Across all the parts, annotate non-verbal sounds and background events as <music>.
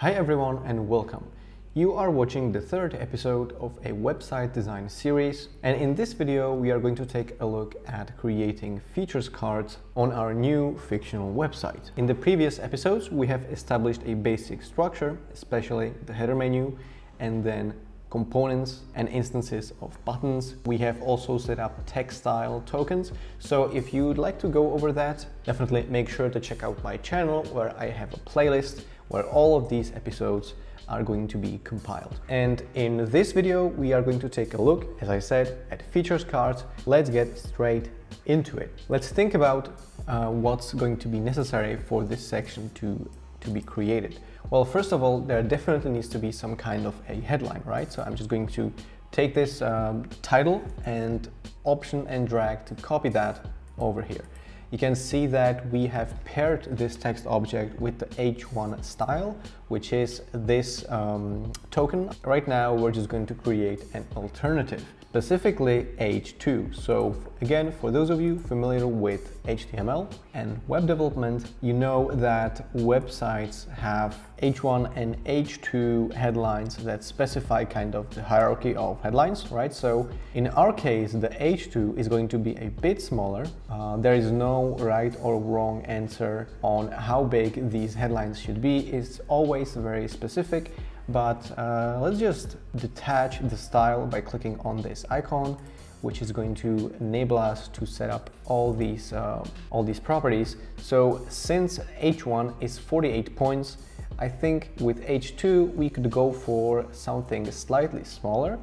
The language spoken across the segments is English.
Hi everyone and welcome. You are watching the third episode of a website design series and in this video we are going to take a look at creating features cards on our new fictional website. In the previous episodes we have established a basic structure, especially the header menu and then components and instances of buttons. We have also set up text style tokens. So if you'd like to go over that, definitely make sure to check out my channel where I have a playlist where all of these episodes are going to be compiled. And in this video, we are going to take a look, as I said, at features cards. Let's get straight into it. Let's think about uh, what's going to be necessary for this section to, to be created. Well, first of all, there definitely needs to be some kind of a headline, right? So I'm just going to take this um, title and option and drag to copy that over here you can see that we have paired this text object with the h1 style, which is this um, token. Right now, we're just going to create an alternative specifically H2. So again, for those of you familiar with HTML and web development, you know that websites have H1 and H2 headlines that specify kind of the hierarchy of headlines, right? So in our case, the H2 is going to be a bit smaller. Uh, there is no right or wrong answer on how big these headlines should be. It's always very specific but uh, let's just detach the style by clicking on this icon, which is going to enable us to set up all these, uh, all these properties. So since H1 is 48 points, I think with H2 we could go for something slightly smaller.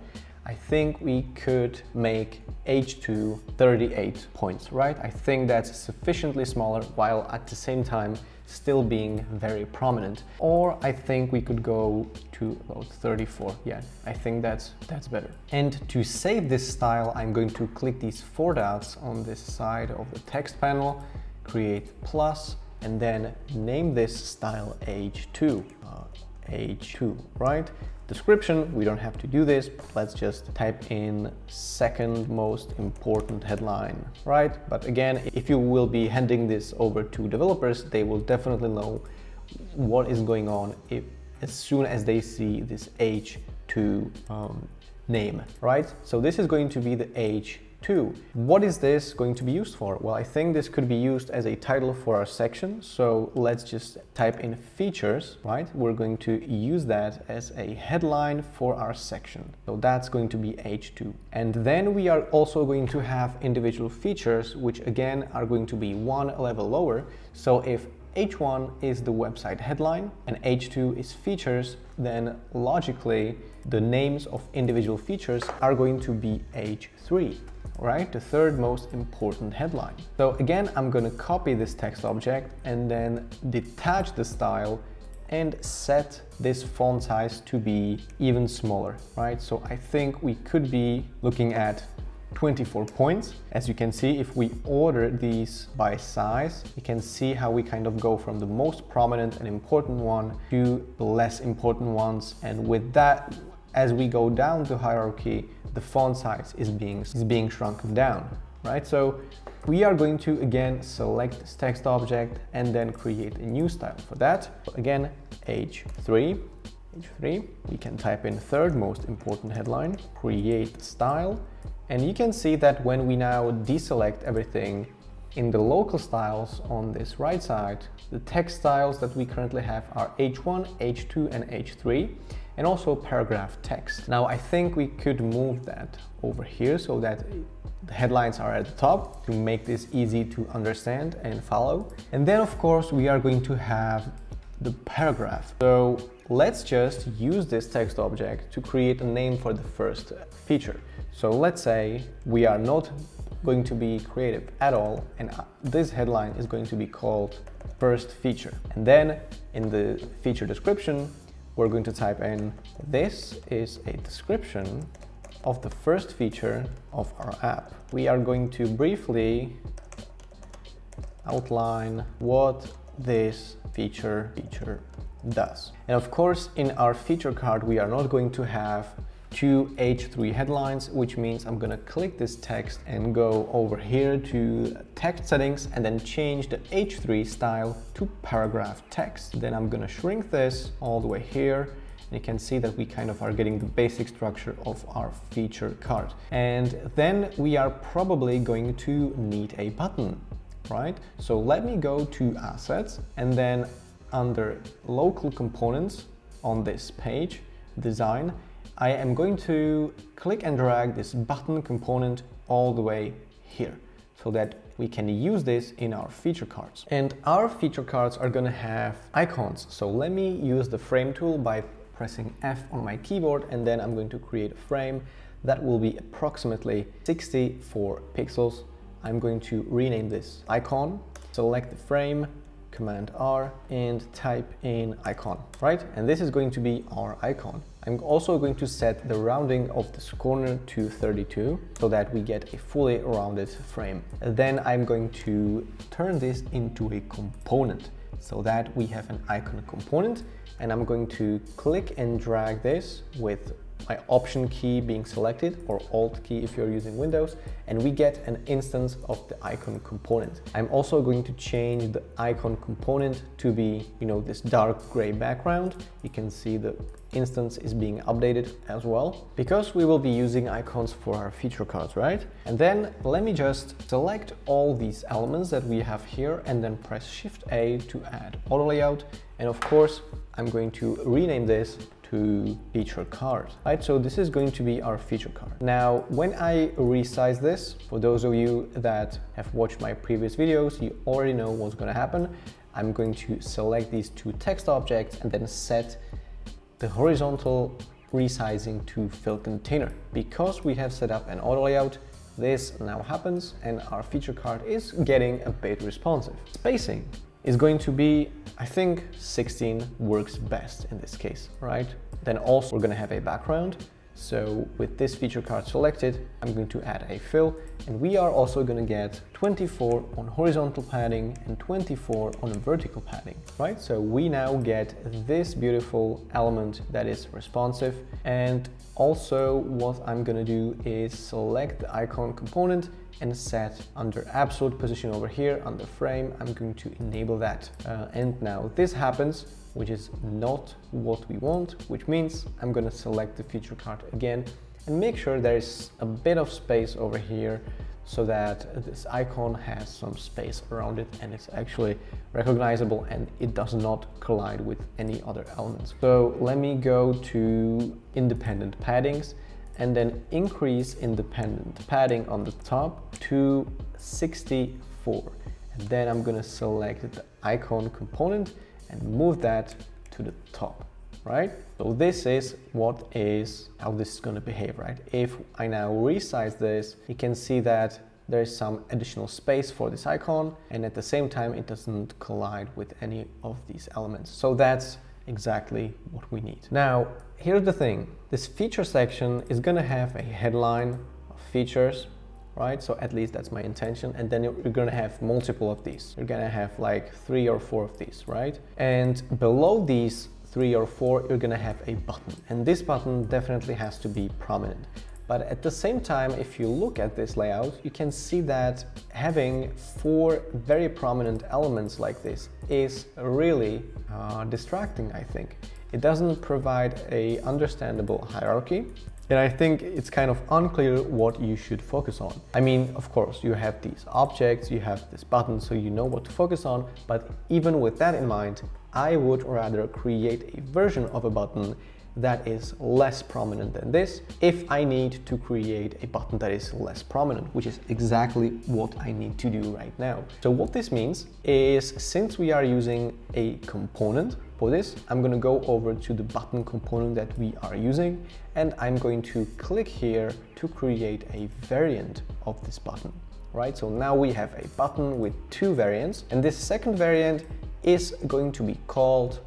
I think we could make H2 38 points, right? I think that's sufficiently smaller while at the same time still being very prominent. Or I think we could go to about 34. Yeah, I think that's, that's better. And to save this style, I'm going to click these four dots on this side of the text panel, create plus, and then name this style H2. Uh, H2, right? Description, we don't have to do this. Let's just type in second most important headline, right? But again, if you will be handing this over to developers, they will definitely know what is going on if, as soon as they see this H2 um, name, right? So this is going to be the H 2. What is this going to be used for? Well, I think this could be used as a title for our section. So let's just type in features, right? We're going to use that as a headline for our section. So that's going to be H2. And then we are also going to have individual features, which again are going to be one level lower. So if H1 is the website headline and H2 is features, then logically the names of individual features are going to be H3 right? The third most important headline. So again, I'm going to copy this text object and then detach the style and set this font size to be even smaller, right? So I think we could be looking at 24 points. As you can see, if we order these by size, you can see how we kind of go from the most prominent and important one to the less important ones. And with that, as we go down the hierarchy, the font size is being, is being shrunken down, right? So we are going to again select this text object and then create a new style for that. Again, H3, H3, we can type in third most important headline, create style. And you can see that when we now deselect everything in the local styles on this right side, the text styles that we currently have are H1, H2 and H3 and also paragraph text. Now I think we could move that over here so that the headlines are at the top to make this easy to understand and follow. And then of course we are going to have the paragraph. So let's just use this text object to create a name for the first feature. So let's say we are not going to be creative at all and uh, this headline is going to be called first feature. And then in the feature description, we're going to type in this is a description of the first feature of our app. We are going to briefly outline what this feature feature does. And of course, in our feature card, we are not going to have two H3 headlines, which means I'm gonna click this text and go over here to text settings and then change the H3 style to paragraph text. Then I'm gonna shrink this all the way here And you can see that we kind of are getting the basic structure of our feature card. And then we are probably going to need a button, right? So let me go to assets and then under local components on this page, design, I am going to click and drag this button component all the way here so that we can use this in our feature cards. And our feature cards are gonna have icons. So let me use the frame tool by pressing F on my keyboard and then I'm going to create a frame that will be approximately 64 pixels. I'm going to rename this icon, select the frame, Command R and type in icon, right? And this is going to be our icon. I'm also going to set the rounding of this corner to 32 so that we get a fully rounded frame. then I'm going to turn this into a component so that we have an icon component and I'm going to click and drag this with my option key being selected or alt key if you're using Windows and we get an instance of the icon component. I'm also going to change the icon component to be, you know, this dark gray background. You can see the instance is being updated as well because we will be using icons for our feature cards, right? And then let me just select all these elements that we have here and then press Shift A to add auto layout. And of course, I'm going to rename this to feature card, right? So this is going to be our feature card. Now, when I resize this, for those of you that have watched my previous videos, you already know what's gonna happen. I'm going to select these two text objects and then set the horizontal resizing to fill container. Because we have set up an auto layout, this now happens and our feature card is getting a bit responsive. Spacing is going to be, I think 16 works best in this case, right? Then also we're gonna have a background so with this feature card selected, I'm going to add a fill and we are also going to get 24 on horizontal padding and 24 on a vertical padding, right? So we now get this beautiful element that is responsive and also what I'm going to do is select the icon component and set under absolute position over here under frame, I'm going to enable that. Uh, and now this happens which is not what we want, which means I'm gonna select the feature card again and make sure there's a bit of space over here so that this icon has some space around it and it's actually recognizable and it does not collide with any other elements. So let me go to independent paddings and then increase independent padding on the top to 64. And then I'm gonna select the icon component and move that to the top, right? So this is what is, how this is gonna behave, right? If I now resize this, you can see that there's some additional space for this icon and at the same time it doesn't collide with any of these elements. So that's exactly what we need. Now, here's the thing. This feature section is gonna have a headline of features right? So at least that's my intention. And then you're, gonna have multiple of these. You're gonna have like three or four of these, right? And below these three or four, you're gonna have a button. And this button definitely has to be prominent. But at the same time, if you look at this layout, you can see that having four very prominent elements like this is really uh, distracting, I think. It doesn't provide a understandable hierarchy and I think it's kind of unclear what you should focus on. I mean, of course, you have these objects, you have this button, so you know what to focus on, but even with that in mind, I would rather create a version of a button that is less prominent than this if I need to create a button that is less prominent, which is exactly what I need to do right now. So what this means is since we are using a component for this, I'm going to go over to the button component that we are using and I'm going to click here to create a variant of this button. Right, so now we have a button with two variants and this second variant is going to be called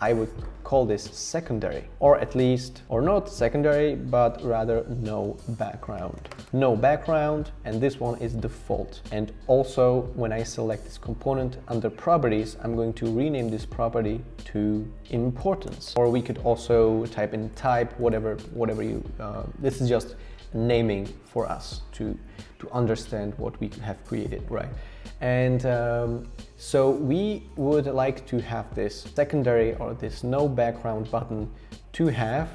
I would call this secondary or at least or not secondary but rather no background. No background and this one is default. And also when I select this component under properties I'm going to rename this property to importance. Or we could also type in type whatever whatever you uh, this is just naming for us to to understand what we have created right and um, so we would like to have this secondary or this no background button to have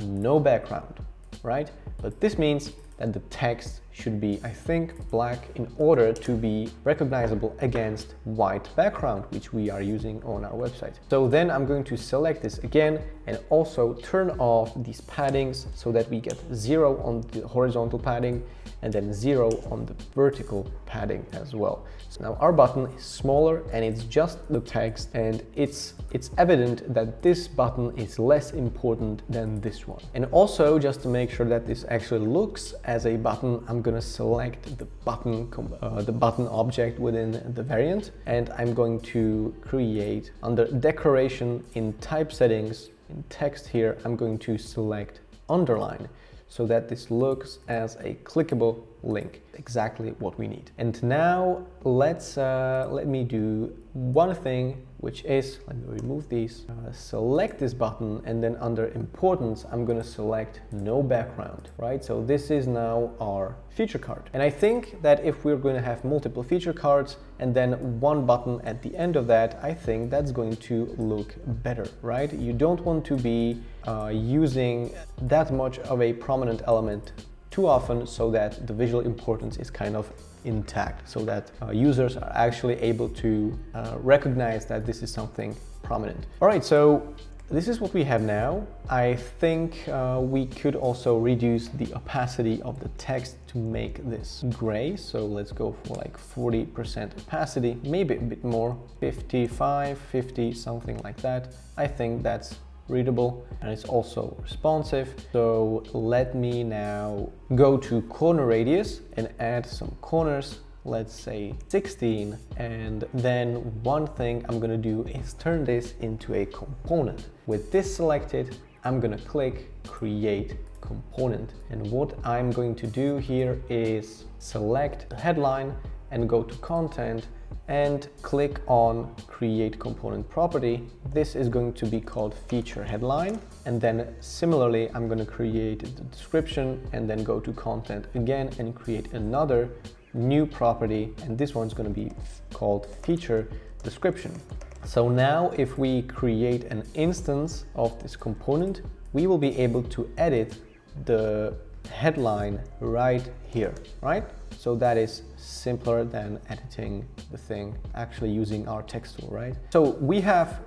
no background, right? But this means that the text should be, I think, black in order to be recognizable against white background, which we are using on our website. So then I'm going to select this again and also turn off these paddings so that we get zero on the horizontal padding and then zero on the vertical padding as well. So now our button is smaller and it's just the text and it's, it's evident that this button is less important than this one. And also just to make sure that this actually looks as a button, I'm gonna select the button, uh, the button object within the variant and I'm going to create under decoration in type settings in text here, I'm going to select underline so that this looks as a clickable link, exactly what we need. And now let's uh, let me do one thing, which is, let me remove these, uh, select this button and then under importance, I'm gonna select no background, right? So this is now our feature card. And I think that if we're going to have multiple feature cards and then one button at the end of that, I think that's going to look better, right? You don't want to be uh, using that much of a prominent element too often so that the visual importance is kind of intact so that uh, users are actually able to uh, recognize that this is something prominent. All right, so this is what we have now. I think uh, we could also reduce the opacity of the text to make this gray. So let's go for like 40% opacity, maybe a bit more, 55, 50, something like that. I think that's readable and it's also responsive. So let me now go to corner radius and add some corners let's say 16 and then one thing I'm gonna do is turn this into a component. With this selected I'm gonna click create component and what I'm going to do here is select headline and go to content and click on create component property. This is going to be called feature headline. And then similarly, I'm going to create the description and then go to content again and create another new property. And this one's going to be called feature description. So now if we create an instance of this component, we will be able to edit the headline right here, right? So that is simpler than editing the thing, actually using our text tool, right? So we have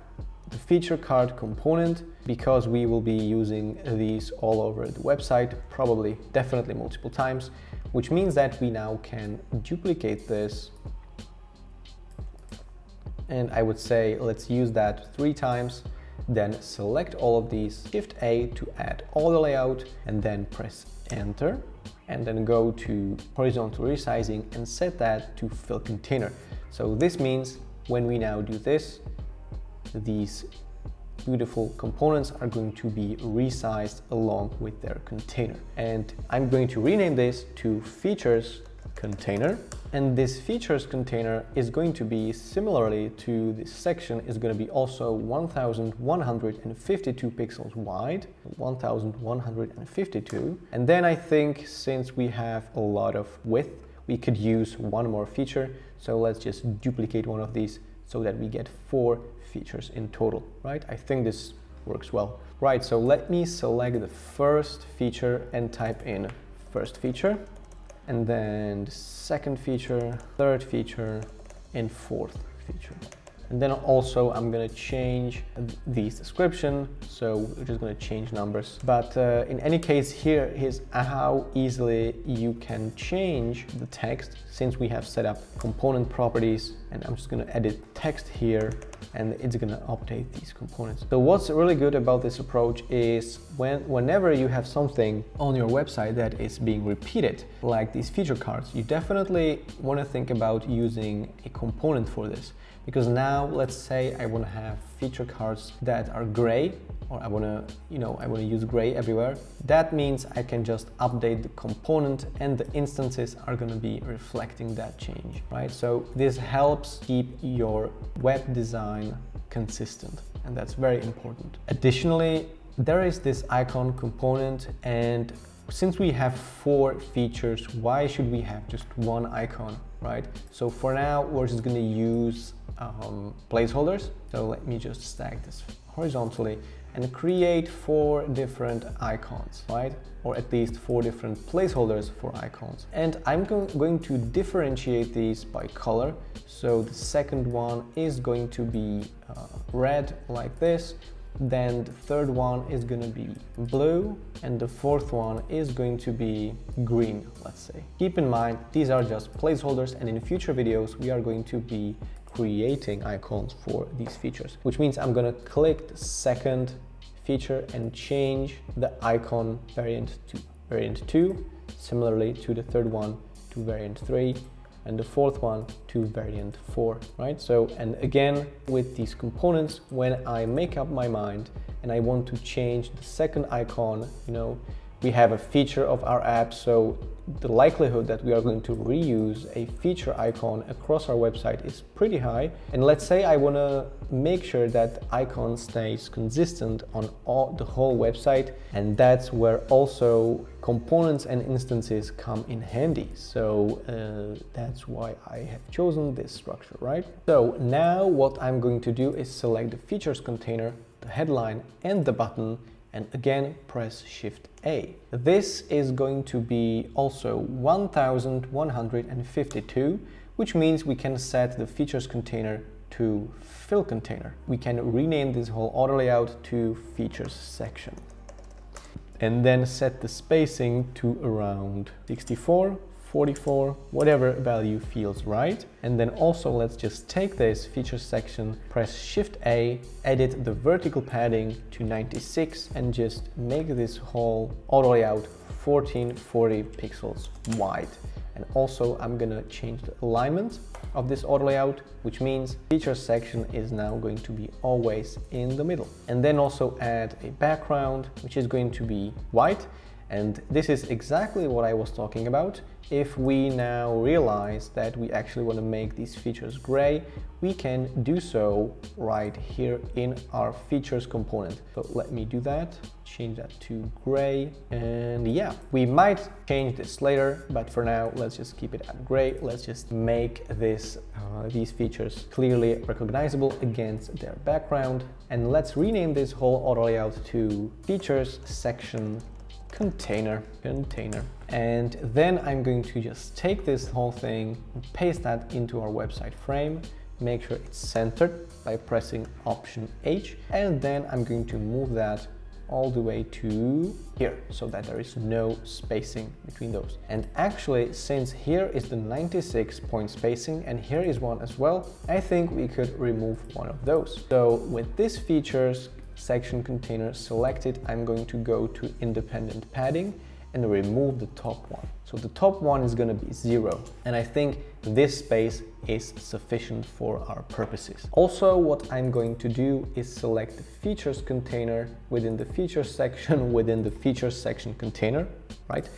the feature card component because we will be using these all over the website, probably definitely multiple times, which means that we now can duplicate this and I would say let's use that three times then select all of these, Shift A to add auto layout and then press enter and then go to horizontal resizing and set that to fill container. So this means when we now do this, these beautiful components are going to be resized along with their container. And I'm going to rename this to features container and this features container is going to be similarly to this section is going to be also 1152 pixels wide, 1152. And then I think since we have a lot of width, we could use one more feature. So let's just duplicate one of these so that we get four features in total, right? I think this works well. Right, so let me select the first feature and type in first feature and then the second feature, third feature, and fourth feature. And then also I'm gonna change these description. So we're just gonna change numbers. But uh, in any case, here is how easily you can change the text since we have set up component properties and I'm just gonna edit text here and it's gonna update these components. So what's really good about this approach is when whenever you have something on your website that is being repeated, like these feature cards, you definitely wanna think about using a component for this because now let's say I want to have feature cards that are gray or I want to, you know, I want to use gray everywhere. That means I can just update the component and the instances are going to be reflecting that change, right? So this helps keep your web design consistent and that's very important. Additionally, there is this icon component and since we have four features, why should we have just one icon, right? So for now, we're just gonna use um, placeholders. So let me just stack this horizontally and create four different icons, right? Or at least four different placeholders for icons. And I'm go going to differentiate these by color. So the second one is going to be uh, red like this. Then the third one is going to be blue and the fourth one is going to be green, let's say. Keep in mind, these are just placeholders and in future videos we are going to be creating icons for these features, which means I'm to click the second feature and change the icon variant to variant 2, similarly to the third one to variant 3 and the fourth one to variant 4, right? So, and again, with these components, when I make up my mind and I want to change the second icon, you know, we have a feature of our app, so the likelihood that we are going to reuse a feature icon across our website is pretty high. And let's say I want to make sure that icon stays consistent on all, the whole website. And that's where also components and instances come in handy. So uh, that's why I have chosen this structure, right? So now what I'm going to do is select the features container, the headline and the button and again press Shift A. This is going to be also 1152, which means we can set the features container to fill container. We can rename this whole auto layout to features section and then set the spacing to around 64 44, whatever value feels right. And then also let's just take this feature section, press Shift A, edit the vertical padding to 96 and just make this whole auto layout 1440 pixels wide. And also I'm gonna change the alignment of this auto layout, which means feature section is now going to be always in the middle. And then also add a background, which is going to be white. And this is exactly what I was talking about. If we now realize that we actually want to make these features gray, we can do so right here in our features component. So let me do that, change that to gray. And yeah, we might change this later, but for now, let's just keep it at gray. Let's just make this uh, these features clearly recognizable against their background. And let's rename this whole auto layout to features section container, container. And then I'm going to just take this whole thing and paste that into our website frame, make sure it's centered by pressing Option H, and then I'm going to move that all the way to here so that there is no spacing between those. And actually, since here is the 96 point spacing and here is one as well, I think we could remove one of those. So with these features section container selected, I'm going to go to independent padding and remove the top one. So the top one is going to be zero. And I think this space is sufficient for our purposes. Also, what I'm going to do is select the features container within the features section <laughs> within the features section container, right?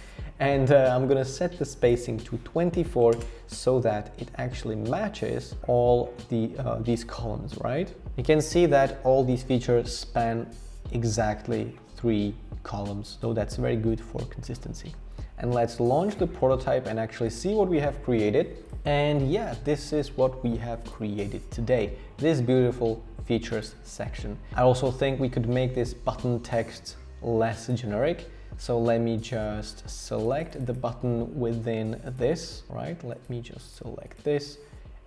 And uh, I'm gonna set the spacing to 24 so that it actually matches all the uh, these columns, right? You can see that all these features span exactly three columns, so that's very good for consistency. And let's launch the prototype and actually see what we have created. And yeah, this is what we have created today, this beautiful features section. I also think we could make this button text less generic so let me just select the button within this, right? Let me just select this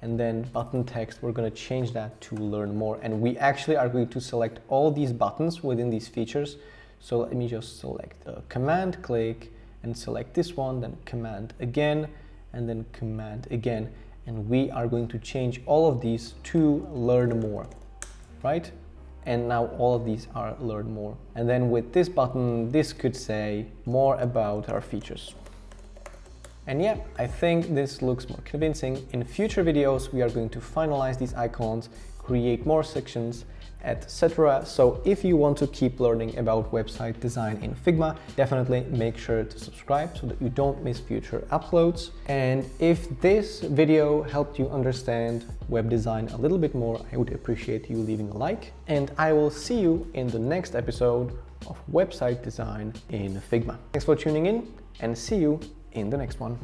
and then button text, we're gonna change that to learn more. And we actually are going to select all these buttons within these features. So let me just select the command click and select this one, then command again, and then command again. And we are going to change all of these to learn more, right? and now all of these are learn more. And then with this button, this could say more about our features. And yeah, I think this looks more convincing. In future videos, we are going to finalize these icons, create more sections, etc. So if you want to keep learning about website design in Figma, definitely make sure to subscribe so that you don't miss future uploads. And if this video helped you understand web design a little bit more, I would appreciate you leaving a like. And I will see you in the next episode of website design in Figma. Thanks for tuning in and see you in the next one.